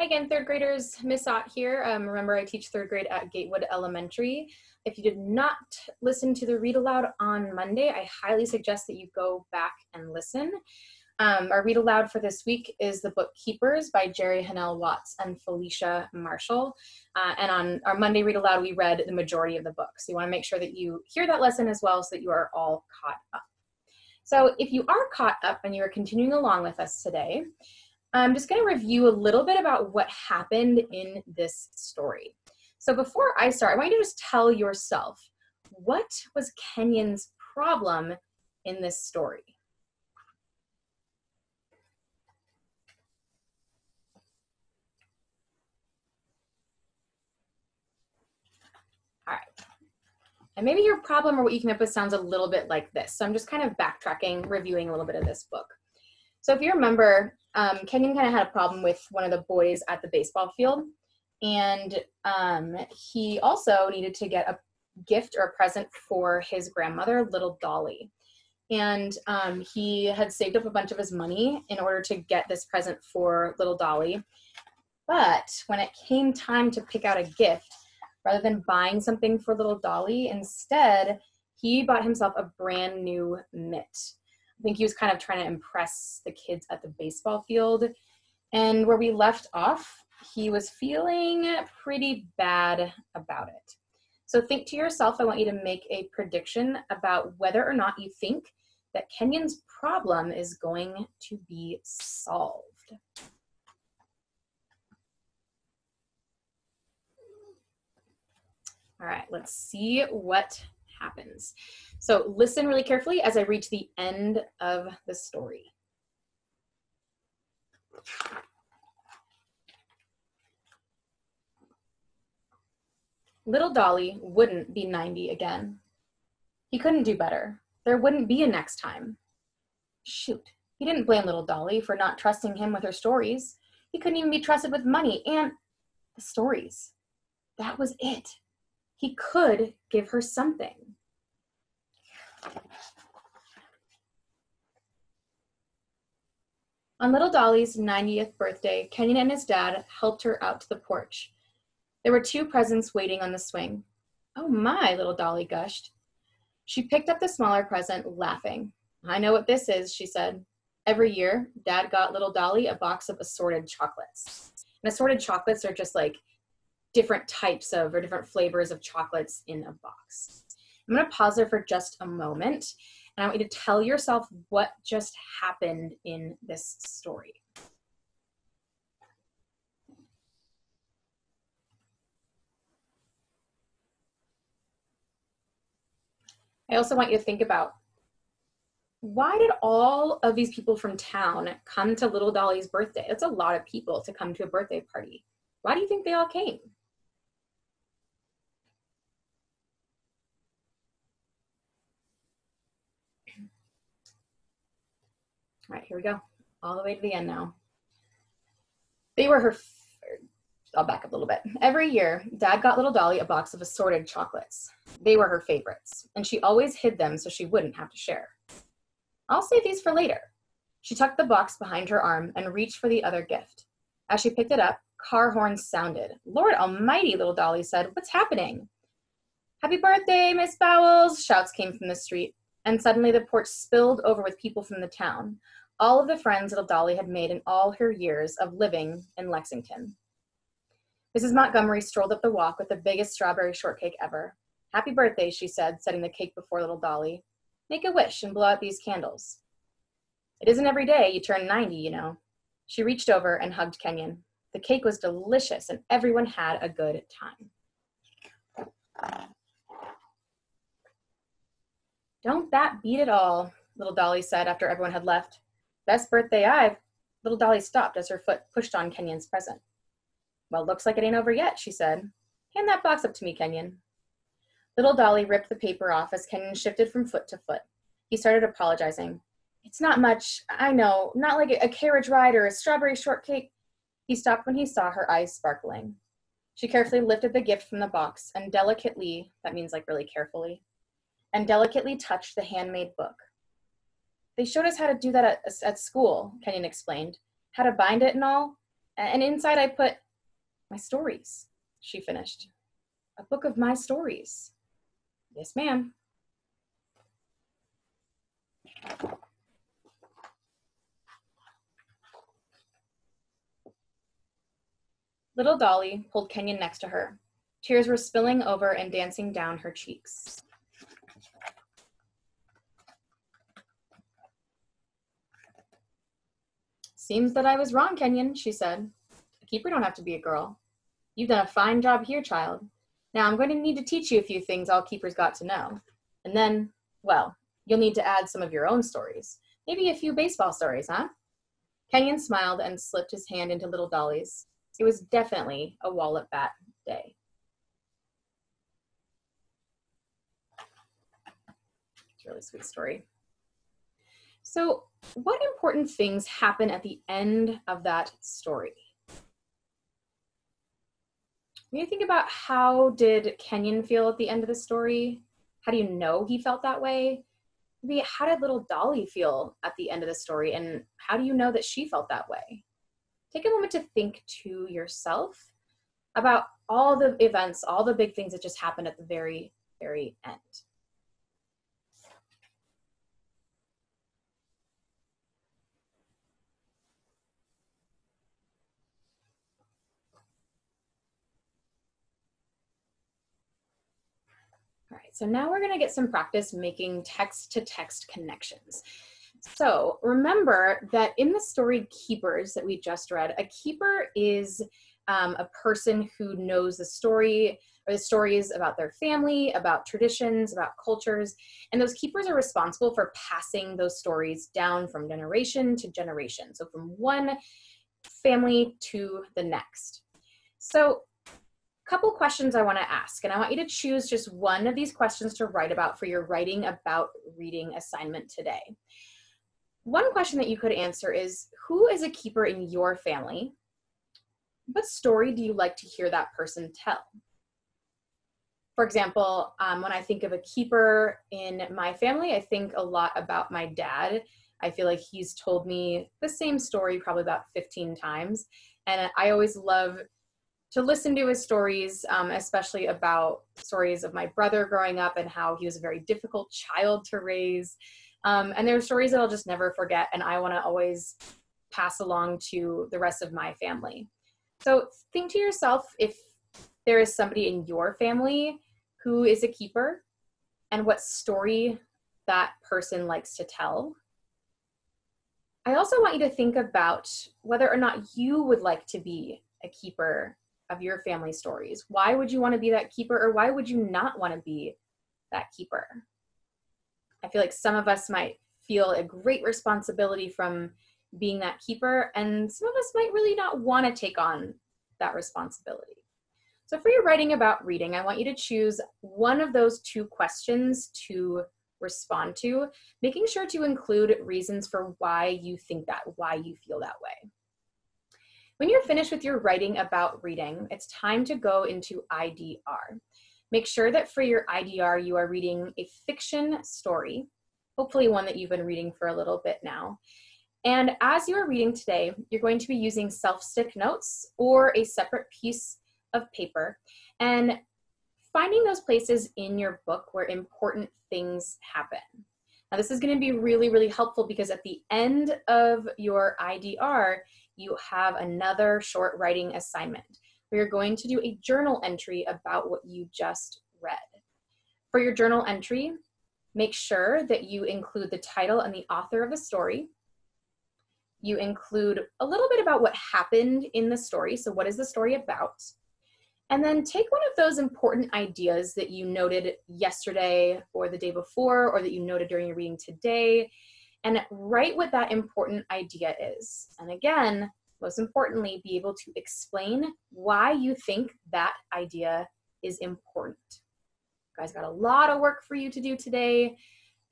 Hi again, third graders. Miss Ott here. Um, remember, I teach third grade at Gatewood Elementary. If you did not listen to the read aloud on Monday, I highly suggest that you go back and listen. Um, our read aloud for this week is the book Keepers by Jeri Hanel Watts and Felicia Marshall. Uh, and on our Monday read aloud, we read the majority of the book. So you want to make sure that you hear that lesson as well so that you are all caught up. So if you are caught up and you are continuing along with us today, I'm just going to review a little bit about what happened in this story. So before I start, I want you to just tell yourself what was Kenyon's problem in this story? All right. And maybe your problem or what you came up with sounds a little bit like this. So I'm just kind of backtracking, reviewing a little bit of this book. So if you remember, um, Kenyon kind of had a problem with one of the boys at the baseball field. And um, he also needed to get a gift or a present for his grandmother, little Dolly. And um, he had saved up a bunch of his money in order to get this present for little Dolly. But when it came time to pick out a gift, rather than buying something for little Dolly, instead, he bought himself a brand new mitt. I think he was kind of trying to impress the kids at the baseball field. And where we left off, he was feeling pretty bad about it. So think to yourself, I want you to make a prediction about whether or not you think that Kenyon's problem is going to be solved. All right, let's see what happens. So listen really carefully as I reach the end of the story. Little Dolly wouldn't be 90 again. He couldn't do better. There wouldn't be a next time. Shoot, he didn't blame little Dolly for not trusting him with her stories. He couldn't even be trusted with money and the stories. That was it. He could give her something. On little Dolly's 90th birthday, Kenyon and his dad helped her out to the porch. There were two presents waiting on the swing. Oh my, little Dolly gushed. She picked up the smaller present, laughing. I know what this is, she said. Every year, Dad got little Dolly a box of assorted chocolates. And assorted chocolates are just like different types of or different flavors of chocolates in a box. I'm going to pause there for just a moment and I want you to tell yourself what just happened in this story. I also want you to think about why did all of these people from town come to little Dolly's birthday? It's a lot of people to come to a birthday party. Why do you think they all came? All right, here we go. All the way to the end now. They were her, I'll back up a little bit. Every year, Dad got little Dolly a box of assorted chocolates. They were her favorites, and she always hid them so she wouldn't have to share. I'll save these for later. She tucked the box behind her arm and reached for the other gift. As she picked it up, car horns sounded. Lord almighty, little Dolly said, what's happening? Happy birthday, Miss Bowles, shouts came from the street, and suddenly the porch spilled over with people from the town all of the friends little Dolly had made in all her years of living in Lexington. Mrs. Montgomery strolled up the walk with the biggest strawberry shortcake ever. Happy birthday, she said, setting the cake before little Dolly. Make a wish and blow out these candles. It isn't every day you turn 90, you know. She reached over and hugged Kenyon. The cake was delicious and everyone had a good time. Don't that beat it all, little Dolly said after everyone had left. Best birthday I've. Little Dolly stopped as her foot pushed on Kenyon's present. Well, looks like it ain't over yet, she said. Hand that box up to me, Kenyon. Little Dolly ripped the paper off as Kenyon shifted from foot to foot. He started apologizing. It's not much, I know, not like a carriage ride or a strawberry shortcake. He stopped when he saw her eyes sparkling. She carefully lifted the gift from the box and delicately, that means like really carefully, and delicately touched the handmade book. They showed us how to do that at, at school, Kenyon explained. How to bind it and all. And inside I put my stories, she finished. A book of my stories. Yes, ma'am. Little Dolly pulled Kenyon next to her. Tears were spilling over and dancing down her cheeks. Seems that I was wrong, Kenyon, she said. A keeper don't have to be a girl. You've done a fine job here, child. Now I'm going to need to teach you a few things all keepers got to know. And then, well, you'll need to add some of your own stories. Maybe a few baseball stories, huh? Kenyon smiled and slipped his hand into little Dolly's. It was definitely a wallet bat day. It's a really sweet story. So, what important things happen at the end of that story? When you think about how did Kenyon feel at the end of the story? How do you know he felt that way? Maybe how did little Dolly feel at the end of the story? And how do you know that she felt that way? Take a moment to think to yourself about all the events, all the big things that just happened at the very, very end. All right, so now we're gonna get some practice making text to text connections. So remember that in the story Keepers that we just read, a keeper is um, a person who knows the story or the stories about their family, about traditions, about cultures, and those keepers are responsible for passing those stories down from generation to generation. So from one family to the next. So couple questions I want to ask, and I want you to choose just one of these questions to write about for your writing about reading assignment today. One question that you could answer is Who is a keeper in your family? What story do you like to hear that person tell? For example, um, when I think of a keeper in my family, I think a lot about my dad. I feel like he's told me the same story probably about 15 times. And I always love to listen to his stories, um, especially about stories of my brother growing up and how he was a very difficult child to raise. Um, and there are stories that I'll just never forget, and I want to always pass along to the rest of my family. So think to yourself if there is somebody in your family who is a keeper and what story that person likes to tell. I also want you to think about whether or not you would like to be a keeper of your family stories. Why would you want to be that keeper, or why would you not want to be that keeper? I feel like some of us might feel a great responsibility from being that keeper, and some of us might really not want to take on that responsibility. So, for your writing about reading, I want you to choose one of those two questions to respond to, making sure to include reasons for why you think that, why you feel that way. When you're finished with your writing about reading, it's time to go into IDR. Make sure that for your IDR, you are reading a fiction story, hopefully one that you've been reading for a little bit now. And as you are reading today, you're going to be using self-stick notes or a separate piece of paper and finding those places in your book where important things happen. Now, this is going to be really, really helpful because at the end of your IDR, you have another short writing assignment where you're going to do a journal entry about what you just read. For your journal entry, make sure that you include the title and the author of the story. You include a little bit about what happened in the story. So, what is the story about? And then take one of those important ideas that you noted yesterday or the day before, or that you noted during your reading today, and write what that important idea is. And again, most importantly, be able to explain why you think that idea is important. You guys got a lot of work for you to do today.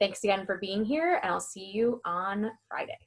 Thanks again for being here, and I'll see you on Friday.